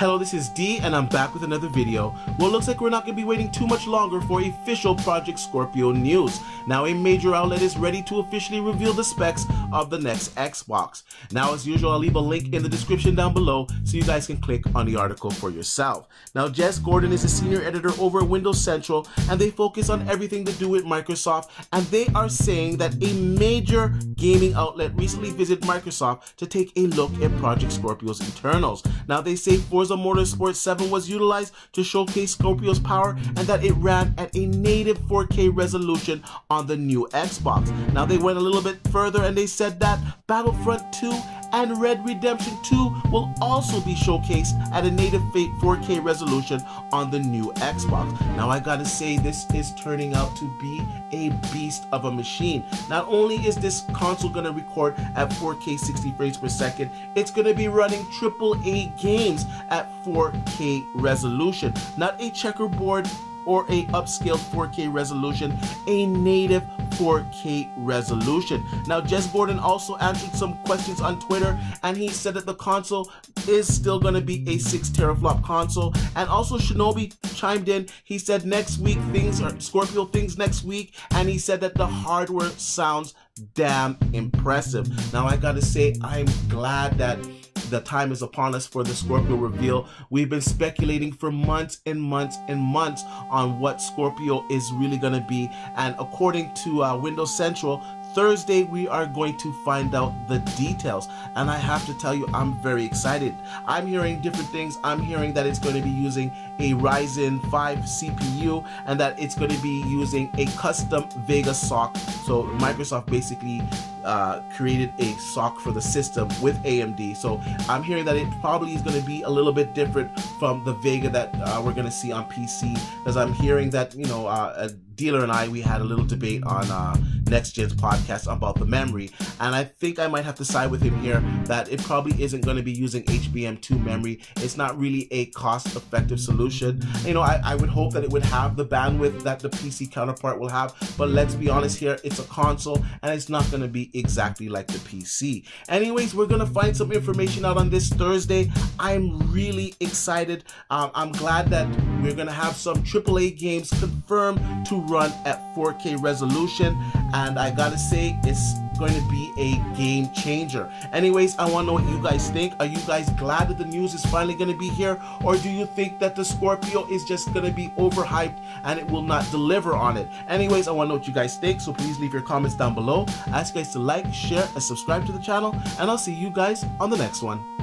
Hello, this is D and I'm back with another video. Well, it looks like we're not going to be waiting too much longer for official Project Scorpio news. Now, a major outlet is ready to officially reveal the specs of the next Xbox. Now, as usual, I'll leave a link in the description down below so you guys can click on the article for yourself. Now, Jez Corden is a senior editor over at Windows Central and they focus on everything to do with Microsoft and they are saying that a major gaming outlet recently visited Microsoft to take a look at Project Scorpio's internals. Now, they say Forza Motorsport 7 was utilized to showcase Scorpio's power and that it ran at a native 4K resolution on the new Xbox. Now they went a little bit further and they said that Battlefront 2 and Red Redemption 2 will also be showcased at a native 4K resolution on the new Xbox. Now I gotta say this is turning out to be a beast of a machine. Not only is this console gonna record at 4K 60 frames per second, it's gonna be running AAA games at 4K resolution. Not a checkerboard or a upscaled 4K resolution, a native 4K resolution. Now, Jez Corden also answered some questions on Twitter, and he said that the console is still going to be a 6 teraflop console. And also, Shinobi chimed in. He said next week things are Scorpio things next week, and he said that the hardware sounds damn impressive. Now, I gotta say, I'm glad that the time is upon us for the Scorpio reveal. We've been speculating for months and months and months on what Scorpio is really going to be. And according to uh, Windows Central, Thursday, we are going to find out the details. And I have to tell you, I'm very excited. I'm hearing different things. I'm hearing that it's going to be using a Ryzen 5 CPU and that it's going to be using a custom Vega SoC. So Microsoft basically uh, created a SoC for the system with AMD. So I'm hearing that it probably is going to be a little bit different from the Vega that uh, we're going to see on PC. Because I'm hearing that, you know, uh, a dealer and I, we had a little debate on uh, Next Gen's podcast about the memory. And I think I might have to side with him here that it probably isn't going to be using HBM2 memory. It's not really a cost effective solution. You know, I, I would hope that it would have the bandwidth that the PC counterpart will have. But let's be honest here, it's a console and it's not going to be exactly like the PC. Anyways, we're going to find some information out on this Thursday. I'm really excited. Um, I'm glad that we're going to have some AAA games confirmed to run at 4K resolution. And I gotta say, it's going to be a game changer. Anyways, I want to know what you guys think. Are you guys glad that the news is finally going to be here? Or do you think that the Scorpio is just going to be overhyped and it will not deliver on it? Anyways, I want to know what you guys think. So please leave your comments down below. I ask you guys to like, share, and subscribe to the channel. And I'll see you guys on the next one.